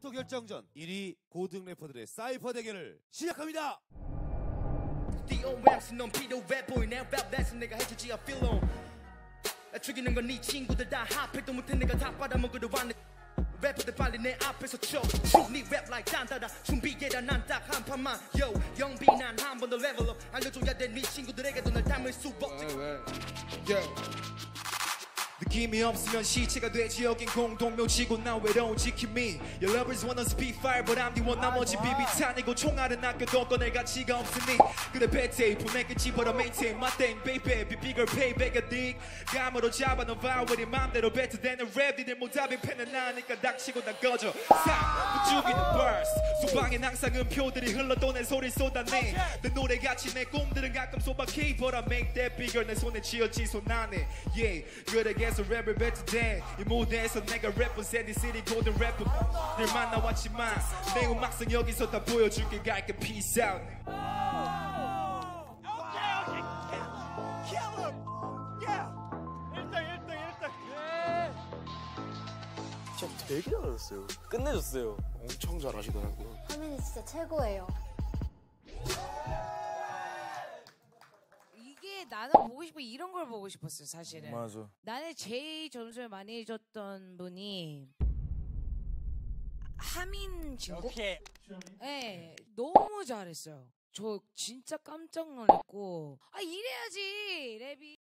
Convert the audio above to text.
탑도 결정전 1위 고등 래퍼들의 사이퍼 대결을 시작합니다. 죽이는 건 네 친구들 다 합해도 못해 내가 다 빨아먹으러 왔네. 래퍼들 빨리 내 앞에서 쳐네랩 like 단다다 준비해라 난딱한 판만. Yo 영비 난한번 더 레벨업 알려줘야 돼네 친구들에게도 날 닮을 수밖에 느낌이 없으면 시체가 되지. 여긴 공동묘지고 난 외로운 지킴이. Your lovers wanna speed fire but I'm the one 나머지 비비탄이고 총알은 아껴도 꺼낼 가치가 없으니. 그래 배테이 보냈겠지 but I maintain my thing baby be bigger payback a dick 감으로 잡아 넌 바울이 맘대로 배트되는 랩 니들 못합이 펜은 나니까 닥치고 난 꺼져. 싹 부추기는 burst 수방엔 항상 음표들이 흘러도 내 소리 쏟아내. 내 노래같이 내 꿈들은 가끔 소박해 but I make that bigger. 내 손에 쥐어지 손 안에 yeah 그래 계속 랩을 뱉어대 이 무대에서 내가 represent 이 city golden rapper 늘 만 나왔지만 내 음악성 여기서 다 보여줄게 갈게 peace out 진짜 되게 잘하셨어요. 끝내줬어요. 엄청 잘하시더라고요. 하민이 진짜 최고예요. 나는 보고 싶어 이런 걸 보고 싶었어요 사실은. 맞아. 나는 제일 점수를 많이 줬던 분이 하민 친구 네, 너무 잘했어요. 저 진짜 깜짝 놀랐고. 아 이래야지 랩이